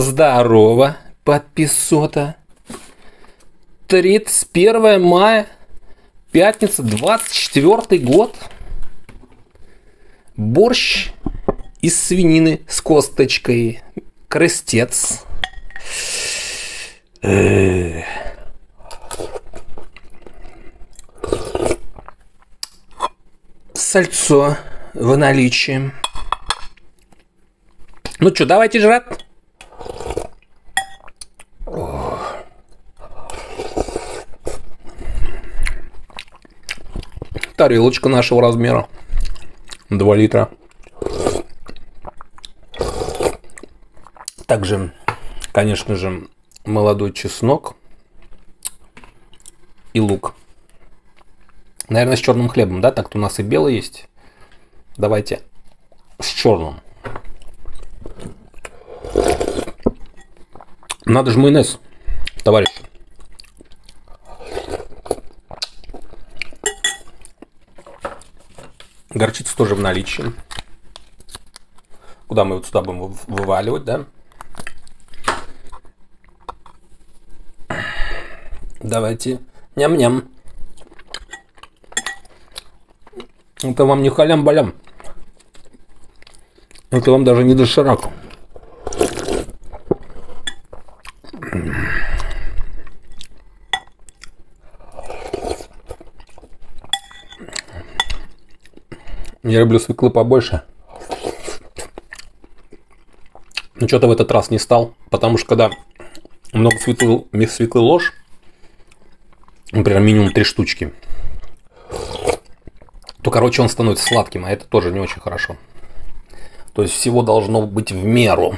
Здорово, подписота. 31 мая, пятница, 24 год. Борщ из свинины с косточкой. Крестец. Сальцо в наличии. Ну что, давайте жрать. Тарелочка нашего размера. 2 литра. Также, конечно же, молодой чеснок и лук. Наверное, с черным хлебом, да? Так-то у нас и белый есть. Давайте с черным. Надо же майонез, товарищ. Горчица тоже в наличии. Куда мы вот сюда будем вываливать, да? Давайте. Ням-ням. Это вам не халям-балям. Это вам даже не доширак. Я люблю свеклы побольше. Но что-то в этот раз не стал. Потому что когда много свеклы, свеклы ложь, например, минимум три штучки, то, короче, он становится сладким, а это тоже не очень хорошо. То есть всего должно быть в меру.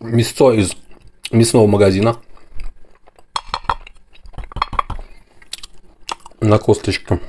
Мясо из мясного магазина. На косточку.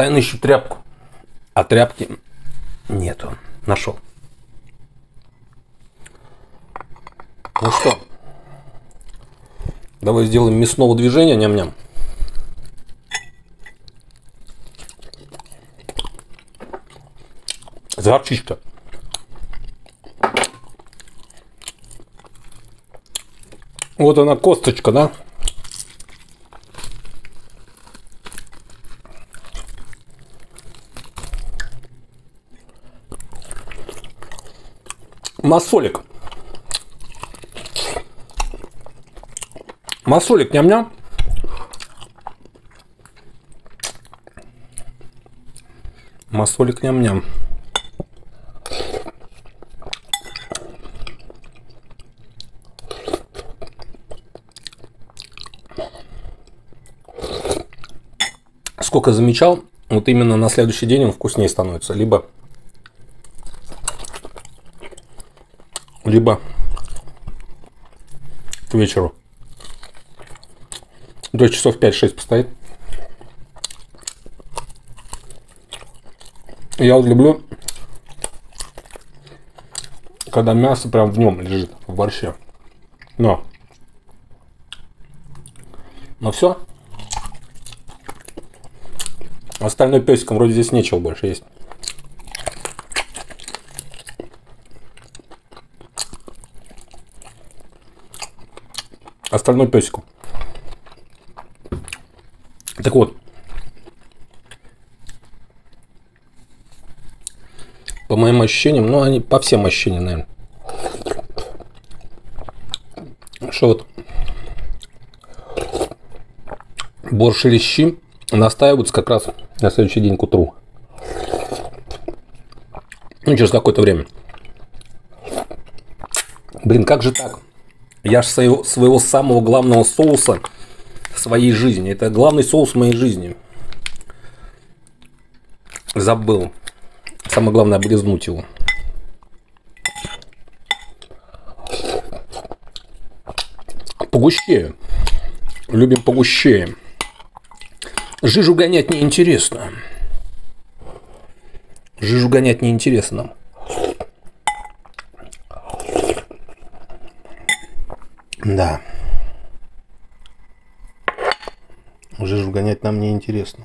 Постоянно ищу тряпку. А тряпки нету. Нашел. Ну что? Давай сделаем мясного движения, ням-ням. Горчичка. Вот она косточка, да? Масолик. Масолик ням-ням. Масолик ням-ням. Сколько замечал, вот именно на следующий день он вкуснее становится. Либо либо к вечеру. До часов 5-6 постоит. Я вот люблю, когда мясо прям в нем лежит, в борще. Но. Но все. Остальной песиком вроде здесь нечего больше есть. Остальной песику. Так вот. По моим ощущениям, ну, они по всем ощущениям, наверное. Что вот борщ или щи настаиваются как раз на следующий день к утру. Ну, через какое-то время. Блин, как же так? Я же своего, своего самого главного соуса своей жизни. Это главный соус моей жизни. Забыл. Самое главное облизнуть его. Погущее. Любим погущее. Жижу гонять неинтересно. Жижу гонять неинтересно. Да. Жижу гонять нам неинтересно.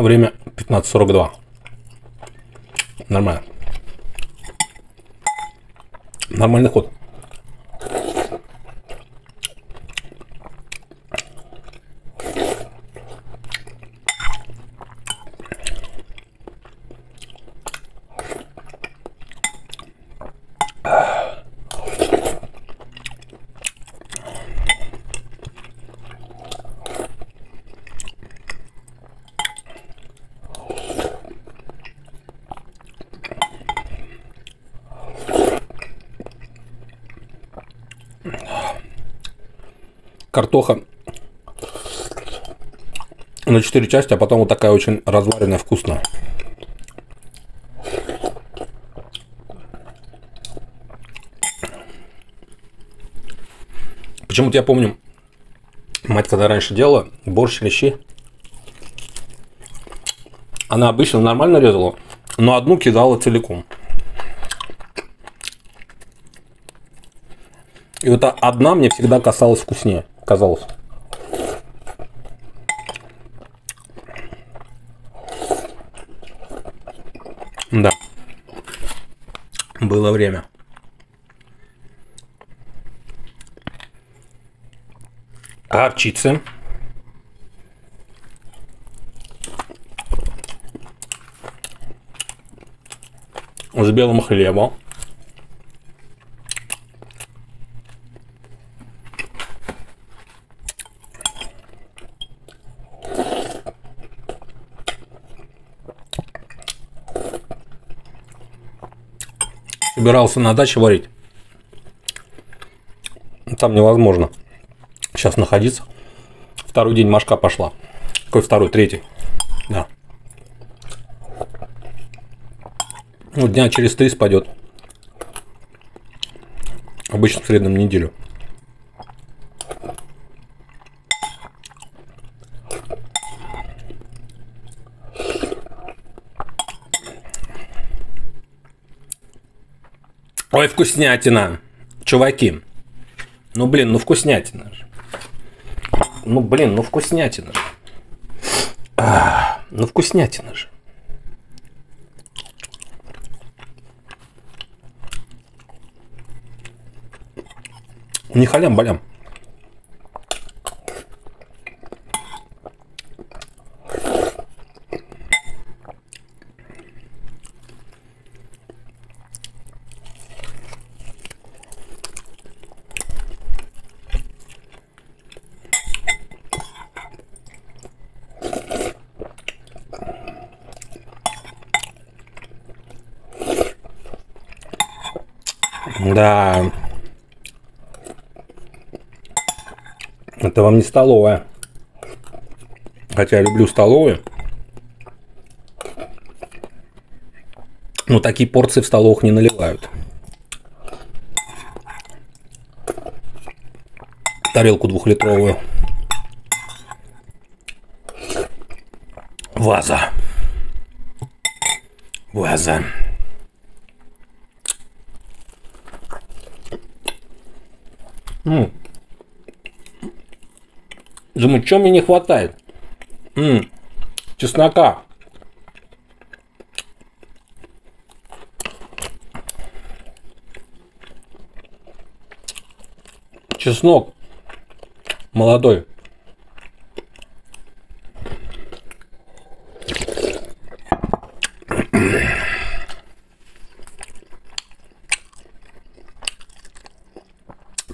Время 15.42. Нормально. Нормальный ход. Картоха на 4 части, а потом вот такая очень разваренная, вкусная. Почему-то я помню, мать когда раньше делала борщ или щи, она обычно нормально резала, но одну кидала целиком. И вот одна мне всегда касалась вкуснее казалось. Да. Было время. Горчицы. С белым хлебом. Собирался на даче варить. Там невозможно сейчас находиться. Второй день Машка пошла. Какой второй? Третий. Да. Ну, дня через три спадет. Обычно в среднем неделю. Ой, вкуснятина. Чуваки. Ну, блин, ну вкуснятина же. Ну, блин, ну вкуснятина же. Ну, вкуснятина же. Не халям-балям. Да. Это вам не столовая. Хотя я люблю столовые. Но такие порции в столовых не наливают. Тарелку двухлитровую. Ваза. Ваза. М. Думаю, что мне не хватает? М. Чеснока. Чеснок молодой.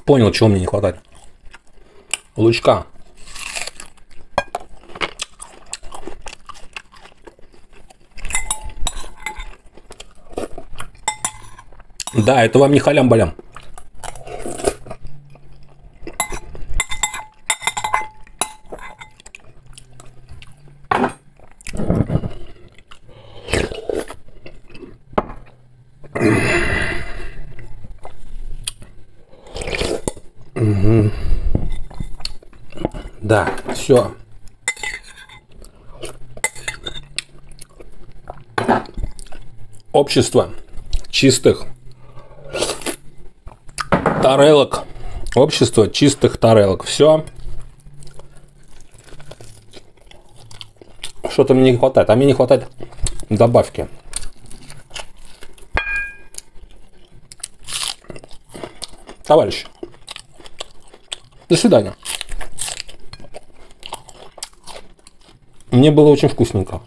Понял, чего мне не хватает. Лучка. Да, это вам не халям-балям. Да, все. Общество чистых тарелок. Общество чистых тарелок. Все. Что-то мне не хватает. А мне не хватает добавки. Товарищ. До свидания. Мне было очень вкусненько.